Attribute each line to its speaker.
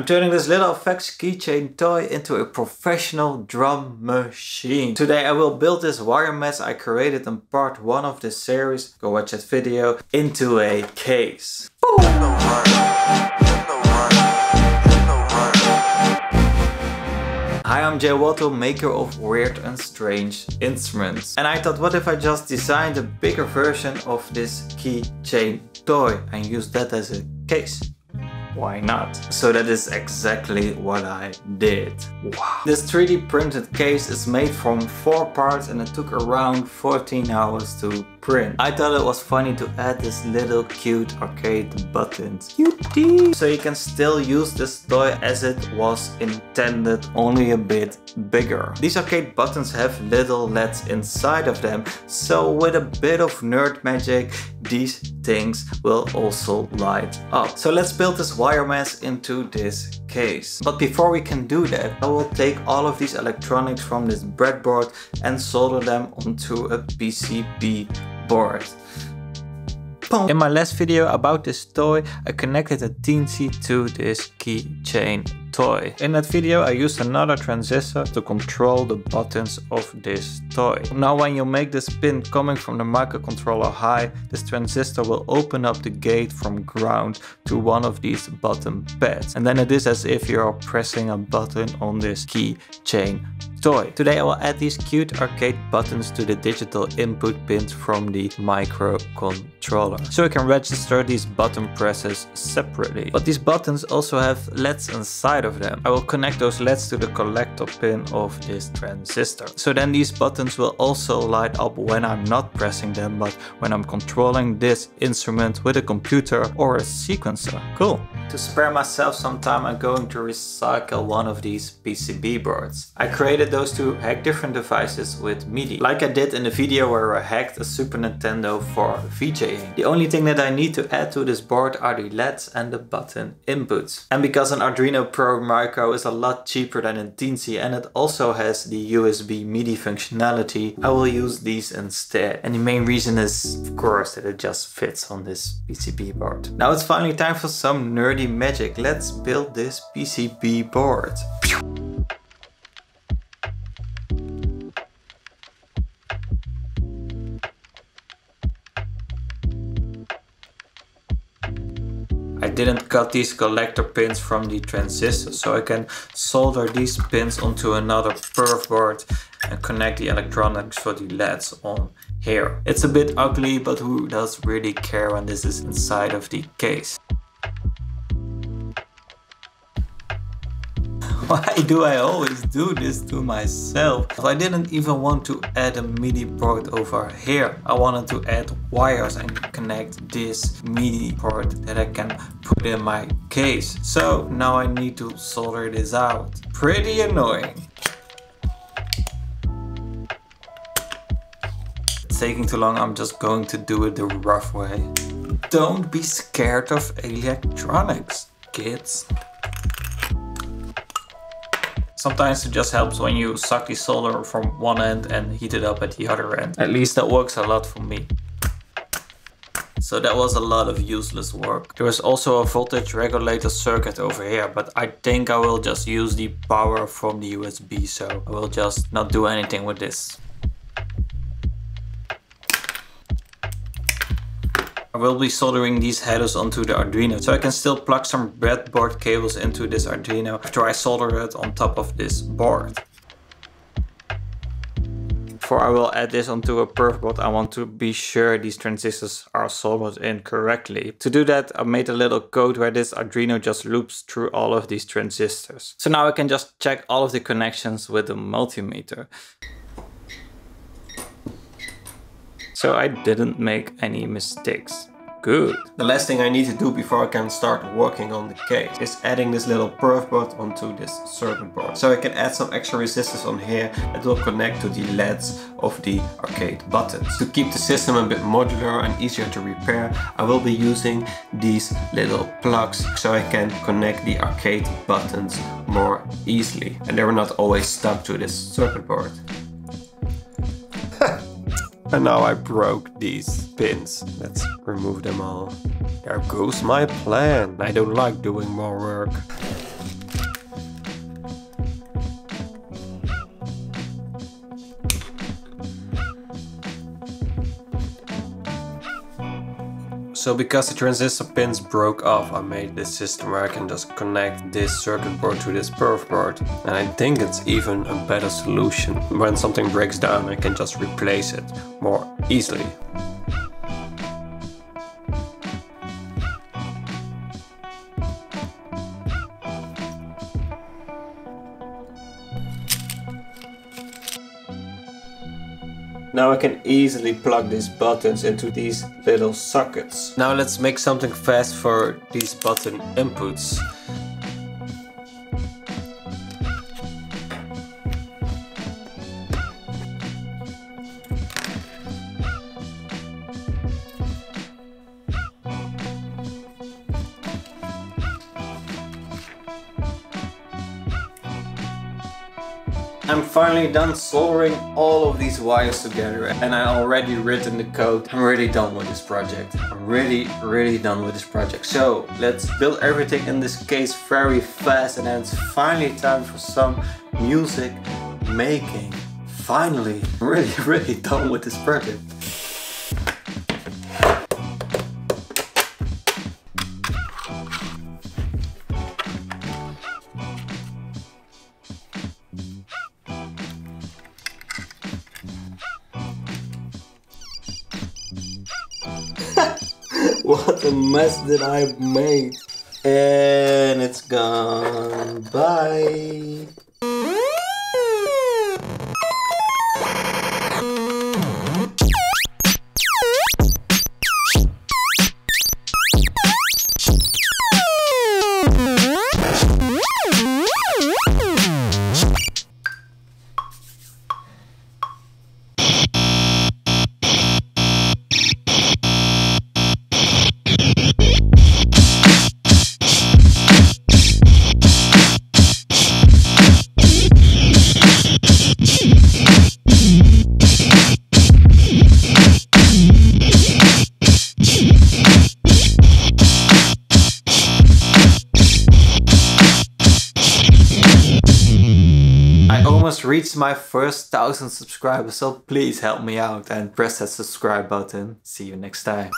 Speaker 1: I'm turning this little effects keychain toy into a professional drum machine. Today I will build this wire mess I created in part 1 of this series, go watch that video, into a case. Hi, I'm Jay Watto, maker of weird and strange instruments. And I thought, what if I just designed a bigger version of this keychain toy and use that as a case? Why not? So that is exactly what I did. Wow. This 3D printed case is made from four parts and it took around 14 hours to print. I thought it was funny to add this little cute arcade buttons. Cutie! So you can still use this toy as it was intended, only a bit bigger. These arcade buttons have little LEDs inside of them, so with a bit of nerd magic, these things will also light up. So let's build this wire mesh into this case. But before we can do that, I will take all of these electronics from this breadboard and solder them onto a PCB board. In my last video about this toy, I connected a Teensy to this keychain toy. In that video I used another transistor to control the buttons of this toy. Now when you make this pin coming from the microcontroller high, this transistor will open up the gate from ground to one of these button pads. And then it is as if you're pressing a button on this keychain toy. Today I will add these cute arcade buttons to the digital input pins from the microcontroller. So you can register these button presses separately. But these buttons also have LEDs inside of them. I will connect those LEDs to the collector pin of this transistor. So then these buttons will also light up when I'm not pressing them, but when I'm controlling this instrument with a computer or a sequencer. Cool. To spare myself some time, I'm going to recycle one of these PCB boards. I created those to hack different devices with MIDI, like I did in the video where I hacked a Super Nintendo for VJing. The only thing that I need to add to this board are the LEDs and the button inputs. And because an Arduino Pro Micro is a lot cheaper than a Teensy and it also has the USB MIDI functionality, I will use these instead. And the main reason is, of course, that it just fits on this PCB board. Now it's finally time for some nerdy magic. Let's build this PCB board. I didn't cut these collector pins from the transistor so I can solder these pins onto another perf board and connect the electronics for the LEDs on here. It's a bit ugly but who does really care when this is inside of the case. Why do I always do this to myself? I didn't even want to add a MIDI port over here. I wanted to add wires and connect this MIDI port that I can put in my case. So now I need to solder this out. Pretty annoying. Taking too long, I'm just going to do it the rough way. Don't be scared of electronics, kids. Sometimes it just helps when you suck the solder from one end and heat it up at the other end. At least that works a lot for me. So that was a lot of useless work. There is also a voltage regulator circuit over here, but I think I will just use the power from the USB, so I will just not do anything with this. Will be soldering these headers onto the Arduino so I can still plug some breadboard cables into this Arduino after I solder it on top of this board. Before I will add this onto a perf board I want to be sure these transistors are soldered in correctly. To do that I made a little code where this Arduino just loops through all of these transistors. So now I can just check all of the connections with the multimeter. so I didn't make any mistakes. Good. The last thing I need to do before I can start working on the case is adding this little perf board onto this circuit board. So I can add some extra resistors on here that will connect to the LEDs of the arcade buttons. To keep the system a bit modular and easier to repair, I will be using these little plugs so I can connect the arcade buttons more easily. And they're not always stuck to this circuit board. And now I broke these pins. Let's remove them all. There goes my plan. I don't like doing more work.
Speaker 2: So because the transistor pins broke off, I made this system where I can just connect this circuit board to this perf board. And I think it's even a better solution. When something breaks down, I can just replace it more easily. Now I can easily plug these buttons into these little sockets. Now let's make something fast for these button inputs. I'm finally done soldering all of these wires together and I already written the code. I'm really done with this project. I'm really, really done with this project. So let's build everything in this case very fast and then it's finally time for some music making. Finally, I'm really, really done with this project. What a mess that I made. And it's gone. Bye. almost reached my first thousand subscribers, so please help me out and press that subscribe button. See you next time.